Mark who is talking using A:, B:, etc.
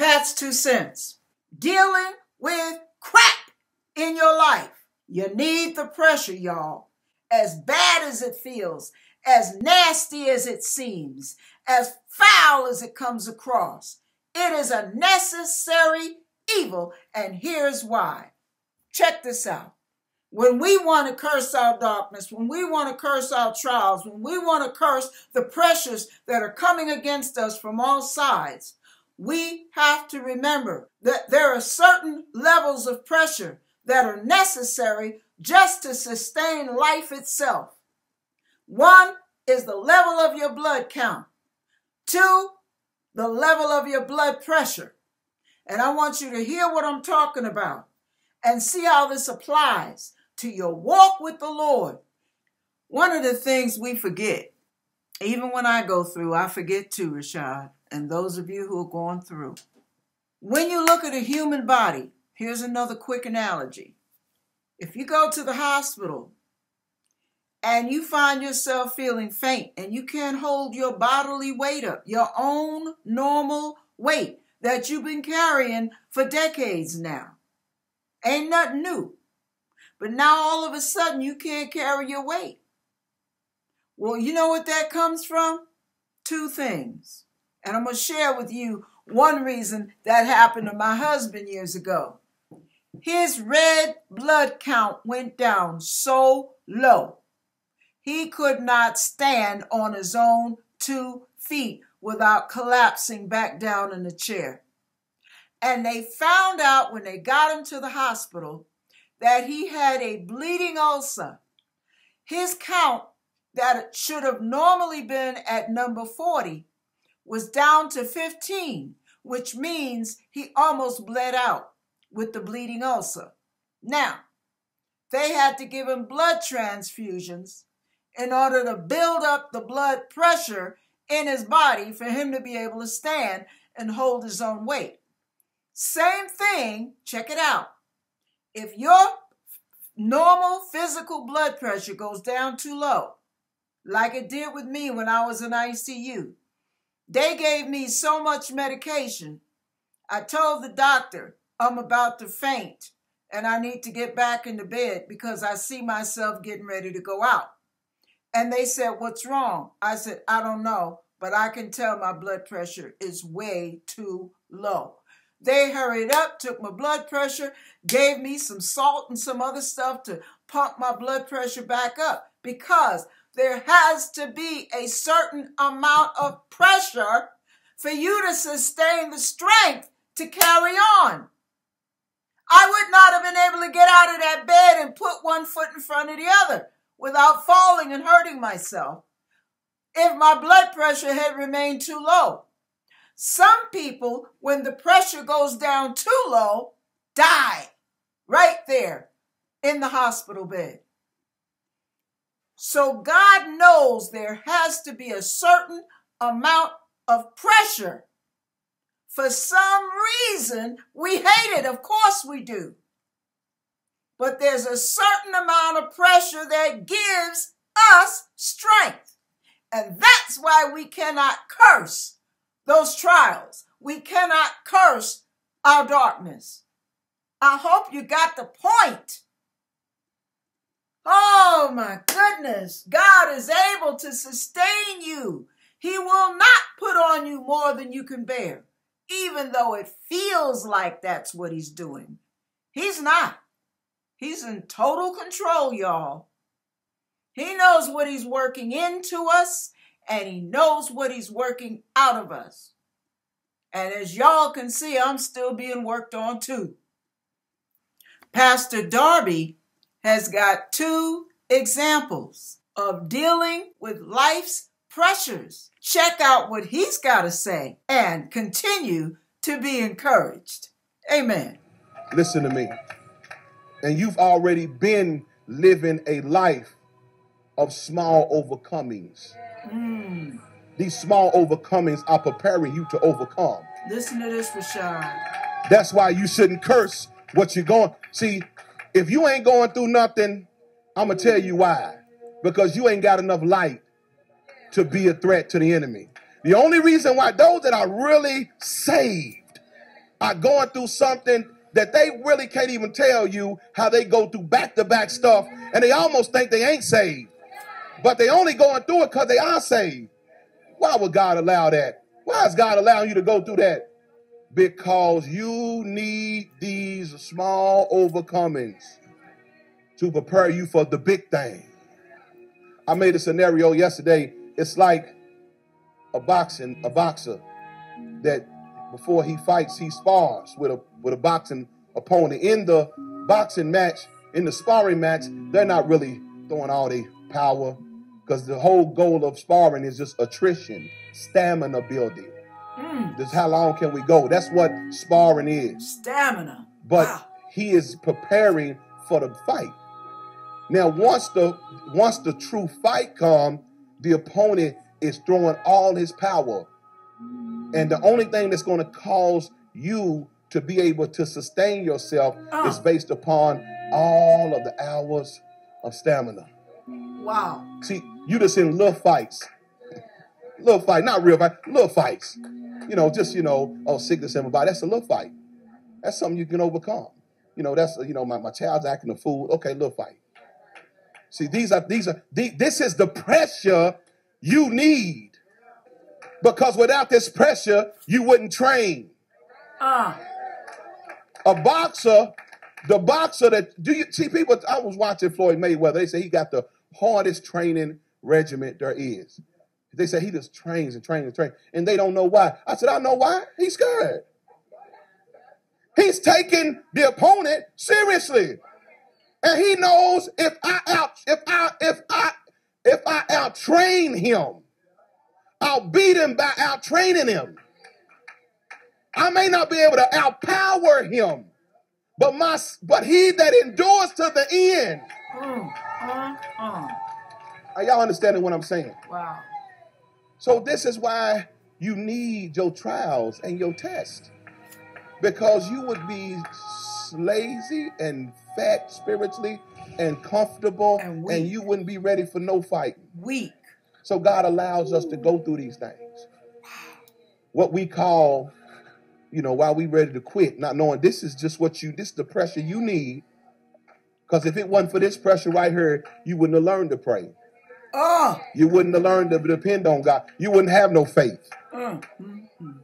A: Pat's two cents. Dealing with crap in your life. You need the pressure, y'all. As bad as it feels, as nasty as it seems, as foul as it comes across, it is a necessary evil, and here's why. Check this out. When we want to curse our darkness, when we want to curse our trials, when we want to curse the pressures that are coming against us from all sides, we have to remember that there are certain levels of pressure that are necessary just to sustain life itself. One is the level of your blood count. Two, the level of your blood pressure. And I want you to hear what I'm talking about and see how this applies to your walk with the Lord. One of the things we forget, even when I go through, I forget too, Rashad, and those of you who are going through. When you look at a human body, here's another quick analogy. If you go to the hospital and you find yourself feeling faint and you can't hold your bodily weight up, your own normal weight that you've been carrying for decades now, ain't nothing new. But now all of a sudden you can't carry your weight. Well, you know what that comes from? Two things. And I'm going to share with you one reason that happened to my husband years ago. His red blood count went down so low. He could not stand on his own two feet without collapsing back down in the chair. And they found out when they got him to the hospital that he had a bleeding ulcer. His count that should have normally been at number 40 was down to 15, which means he almost bled out with the bleeding ulcer. Now, they had to give him blood transfusions in order to build up the blood pressure in his body for him to be able to stand and hold his own weight. Same thing, check it out. If your normal physical blood pressure goes down too low, like it did with me when I was in ICU, they gave me so much medication. I told the doctor I'm about to faint and I need to get back into bed because I see myself getting ready to go out. And they said, What's wrong? I said, I don't know, but I can tell my blood pressure is way too low. They hurried up, took my blood pressure, gave me some salt and some other stuff to pump my blood pressure back up because there has to be a certain amount of pressure for you to sustain the strength to carry on. I would not have been able to get out of that bed and put one foot in front of the other without falling and hurting myself if my blood pressure had remained too low. Some people, when the pressure goes down too low, die right there in the hospital bed. So God knows there has to be a certain amount of pressure. For some reason, we hate it. Of course we do. But there's a certain amount of pressure that gives us strength. And that's why we cannot curse those trials. We cannot curse our darkness. I hope you got the point. Oh my goodness. God is able to sustain you. He will not put on you more than you can bear, even though it feels like that's what He's doing. He's not. He's in total control, y'all. He knows what He's working into us and he knows what he's working out of us. And as y'all can see, I'm still being worked on too. Pastor Darby has got two examples of dealing with life's pressures. Check out what he's got to say and continue to be encouraged. Amen.
B: Listen to me. And you've already been living a life of small overcomings. Mm. These small overcomings are preparing you to overcome.
A: Listen to this, Rashad.
B: That's why you shouldn't curse what you're going. See, if you ain't going through nothing, I'm gonna tell you why. Because you ain't got enough light to be a threat to the enemy. The only reason why those that are really saved are going through something that they really can't even tell you how they go through back to back stuff and they almost think they ain't saved. But they only going through it because they are saved. Why would God allow that? Why is God allowing you to go through that? Because you need these small overcomings to prepare you for the big thing. I made a scenario yesterday. It's like a boxing, a boxer that before he fights, he spars with a with a boxing opponent. In the boxing match, in the sparring match, they're not really throwing all their power because the whole goal of sparring is just attrition, stamina building. Mm. Just how long can we go? That's what sparring is.
A: Stamina.
B: But wow. he is preparing for the fight. Now, once the once the true fight comes, the opponent is throwing all his power. And the only thing that's going to cause you to be able to sustain yourself uh. is based upon all of the hours of stamina.
A: Wow.
B: See, you just in little fights. little fight, not real fight, little fights. You know, just, you know, oh, sickness in my body. That's a little fight. That's something you can overcome. You know, that's, you know, my, my child's acting a fool. Okay, little fight. See, these are, these are, these, this is the pressure you need. Because without this pressure, you wouldn't train. Uh. A boxer, the boxer that, do you see people, I was watching Floyd Mayweather. They say he got the hardest training regiment there is. They say he just trains and trains and trains, and they don't know why. I said, I know why. He's scared. He's taking the opponent seriously. And he knows if I out if I if I if I out train him, I'll beat him by out training him. I may not be able to outpower him, but my but he that endures to the end. Mm, mm, mm. Are y'all understanding what I'm saying?
A: Wow.
B: So this is why you need your trials and your test. Because you would be lazy and fat spiritually and comfortable and, and you wouldn't be ready for no fight.
A: Weak.
B: So God allows us to go through these things. What we call, you know, while we ready to quit, not knowing this is just what you, this is the pressure you need. Because if it wasn't for this pressure right here, you wouldn't have learned to pray. Oh. You wouldn't have learned to depend on God. You wouldn't have no faith. Mm, mm, mm.